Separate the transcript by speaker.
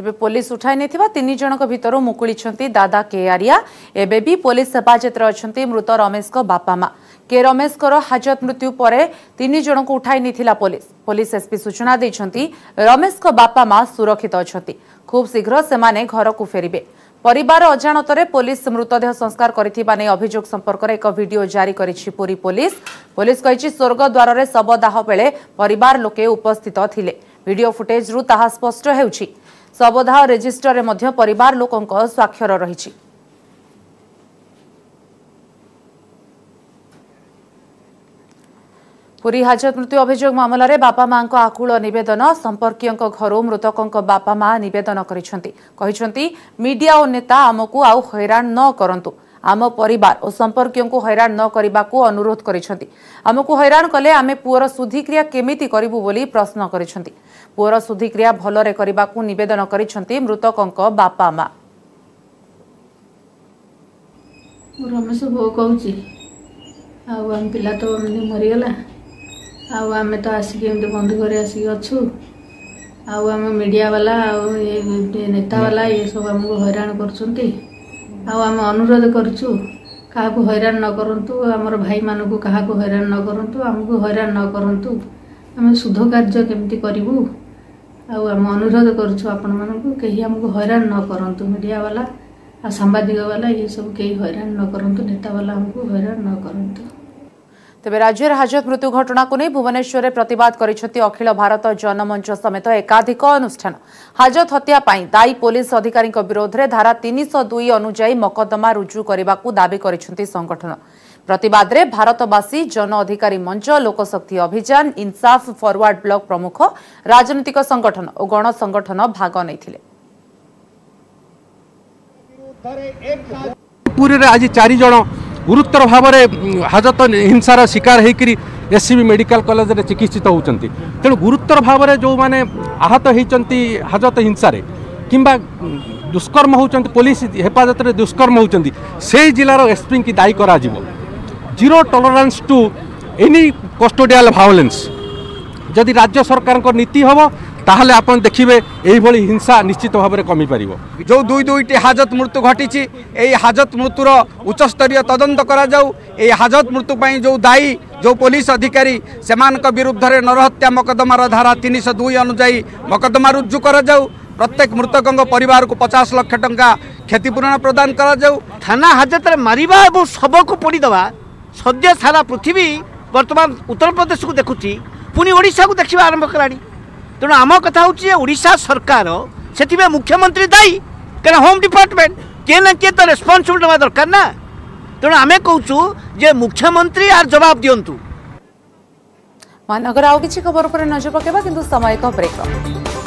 Speaker 1: ତେବେ ପୋଲିସ ଉଠାଇ ନେଇଥିବା ତିନି ଜଣଙ୍କ ଭିତରୁ ମୁକୁଳିଛନ୍ତି ଦାଦା କେ ଆରିଆ ଏବେ ବି ପୋଲିସ ହେଫାଜତରେ ଅଛନ୍ତି ମୃତ ରମେଶଙ୍କ ବାପା ମା କେ ରମେଶଙ୍କର ହାଜତ ମୃତ୍ୟୁ ପରେ ତିନି ଜଣଙ୍କୁ ଉଠାଇ ନେଇଥିଲା ପୋଲିସ ପୋଲିସ ଏସ୍ପି ସୂଚନା ଦେଇଛନ୍ତି ରମେଶଙ୍କ ବାପା ମା ସୁରକ୍ଷିତ ଅଛନ୍ତି ଖୁବ୍ ଶୀଘ୍ର ସେମାନେ ଘରକୁ ଫେରିବେ পরিবার অজাণতরে পুলিশ মৃতদেহ সংস্কার করা নেই অভিযোগ সম্পর্কের এক ভিডিও জারি করেছে পুরী পুলিশ পুলিশ কী স্বর্গদ্বারের শবদাহ বেড়ে পরিবার লোকে উপস্থিত লে ভিডিও ফুটেজরু তাহা স্পষ্ট ହେଉଛି ସବଦାହ ରେଜିଷ୍ଟରରେ ମଧ୍ୟ ପରିବାର ଲୋକଙ୍କ ସ୍ୱାକ୍ଷର ରହିଛି ପୁରୀ ହାଜତ ମୃତ୍ୟୁ ଅଭିଯୋଗ ମାମଲାରେ ବାପା ମାଙ୍କ ଆକୁଳ ନିବେଦନ ସମ୍ପର୍କୀୟଙ୍କ ଘରୁ ମୃତକଙ୍କ ବାପା ମା ନିବେଦନ କରିଛନ୍ତି କହିଛନ୍ତି ମିଡିଆ ଓ ନେତା ଆମକୁ ଆଉ ହଇରାଣ ନ କରନ୍ତୁ ଆମ ପରିବାର ଓ ସମ୍ପର୍କୀୟଙ୍କୁ ହଇରାଣ ନ କରିବାକୁ ଅନୁରୋଧ କରିଛନ୍ତି ଆମକୁ ହଇରାଣ କଲେ ଆମେ ପୁଅର ଶୁଦ୍ଧିକ୍ରିୟା କେମିତି କରିବୁ ବୋଲି ପ୍ରଶ୍ନ କରିଛନ୍ତି ପୁଅର ଶୁଦ୍ଧିକ୍ରିୟା ଭଲରେ କରିବାକୁ ନିବେଦନ କରିଛନ୍ତି ମୃତକଙ୍କ ବାପା ମା
Speaker 2: ରମେଶ ବୋଉ କହୁଛି ଆଉ ଆମ ପିଲା ତ ଏମିତି ମରିଗଲା ଆଉ ଆମେ ତ ଆସିକି ଏମିତି ବନ୍ଧୁ ଘରେ ଆସିକି ଅଛୁ ଆଉ ଆମ ମିଡ଼ିଆବାଲା ଆଉ ଏ ନେତାବାଲା ଇଏ ଆମକୁ ହଇରାଣ କରୁଛନ୍ତି ଆଉ ଆମେ ଅନୁରୋଧ କରୁଛୁ କାହାକୁ ହଇରାଣ ନ କରନ୍ତୁ ଆମର ଭାଇମାନଙ୍କୁ କାହାକୁ ହଇରାଣ ନ କରନ୍ତୁ ଆମକୁ ହଇରାଣ ନ କରନ୍ତୁ ଆମେ ଶୁଦ୍ଧ କାର୍ଯ୍ୟ କେମିତି କରିବୁ ଆଉ ଆମେ ଅନୁରୋଧ କରୁଛୁ ଆପଣମାନଙ୍କୁ କେହି ଆମକୁ ହଇରାଣ ନ କରନ୍ତୁ ମିଡ଼ିଆବାଲା ଆଉ ସାମ୍ବାଦିକବାଲା ଏସବୁ କେହି ହଇରାଣ ନ କରନ୍ତୁ ନେତାବାଲା ଆମକୁ ହଇରାଣ ନ କରନ୍ତୁ
Speaker 1: ତେବେ ରାଜ୍ୟରେ ହାଜତ ମୃତ୍ୟୁ ଘଟଣାକୁ ନେଇ ଭୁବନେଶ୍ୱରରେ ପ୍ରତିବାଦ କରିଛନ୍ତି ଅଖିଳ ଭାରତ ଜନମଞ୍ଚ ସମେତ ଏକାଧିକ ଅନୁଷ୍ଠାନ ହାଜତ ହତ୍ୟା ପାଇଁ ଦାୟୀ ପୋଲିସ ଅଧିକାରୀଙ୍କ ବିରୋଧରେ ଧାରା ତିନିଶହ ଦୁଇ ଅନୁଯାୟୀ ମକଦ୍ଦମା ରୁଜୁ କରିବାକୁ ଦାବି କରିଛନ୍ତି ସଂଗଠନ ପ୍ରତିବାଦରେ ଭାରତବାସୀ ଜନ ଅଧିକାରୀ ମଞ୍ଚ ଲୋକଶକ୍ତି ଅଭିଯାନ ଇନ୍ସାଫ୍ ଫରୱାର୍ଡ ବ୍ଲକ ପ୍ରମୁଖ ରାଜନୈତିକ ସଂଗଠନ ଓ ଗଣସଂଗଠନ ଭାଗ ନେଇଥିଲେ
Speaker 3: ପୁରୀରେ ଆଜି ଚାରି ଜଣ ଗୁରୁତର ଭାବରେ ହାଜତ ହିଂସାର ଶିକାର ହୋଇକରି ଏସ୍ସିବି ମେଡ଼ିକାଲ କଲେଜରେ ଚିକିତ୍ସିତ ହେଉଛନ୍ତି ତେଣୁ ଗୁରୁତର ଭାବରେ ଯେଉଁମାନେ ଆହତ ହୋଇଛନ୍ତି ହାଜତ ହିଂସାରେ କିମ୍ବା ଦୁଷ୍କର୍ମ ହେଉଛନ୍ତି ପୋଲିସ ହେଫାଜତରେ ଦୁଷ୍କର୍ମ ହେଉଛନ୍ତି ସେଇ ଜିଲ୍ଲାର ଏସ୍ପିଙ୍କି ଦାୟୀ କରାଯିବ zero tolerance to any custodial violence ଯଦି ରାଜ୍ୟ ସରକାରଙ୍କ ନୀତି ହେବ তাহলে আপনার দেখবে এইভাবে হিংসা নিশ্চিত ভাবে কমি
Speaker 4: কমিপার যে দুই দুইটি হাজত মৃত্যু ঘটিছে এই হাজত মৃত্যুর উচ্চস্তরীয় তদন্ত করা যাও এই হাজত মৃত্যু পাই যে দায়ী যে পুলিশ অধিকারী সে বিরুদ্ধে নরহত্যা মকদ্দমার ধারা তিনশো দুই অনুযায়ী মকদ্দমা রুজু করা যাও প্রত্যেক মৃতক পরিবার পচাশ লক্ষ টঙ্কা
Speaker 5: ক্ষতিপূরণ প্রদান করা যাও থানা হাজতরে মারা এবং শবক পোড়ি দেওয়া সদ্য সারা পৃথিবী বর্তমান উত্তরপ্রদেশ দেখুছি পুনি ওড়শা দেখা আরম্ভ কলা ତେଣୁ ଆମ କଥା ହେଉଛି ଓଡ଼ିଶା ସରକାର ସେଥିପାଇଁ ମୁଖ୍ୟମନ୍ତ୍ରୀ ଦାୟୀ କାରଣ ହୋମ୍ ଡିପାର୍ଟମେଣ୍ଟ କିଏ ନା କିଏ ତ ରେସ୍ପନ୍ସିବୁଲ୍ ନେବା ଦରକାର ନା ତେଣୁ ଆମେ କହୁଛୁ ଯେ ମୁଖ୍ୟମନ୍ତ୍ରୀ ଆର ଜବାବ ଦିଅନ୍ତୁ
Speaker 1: ମହାନଗର ଆଉ କିଛି ଖବର ଉପରେ ନଜର ପକାଇବା କିନ୍ତୁ ସମୟ ଏକ ବ୍ରେକ୍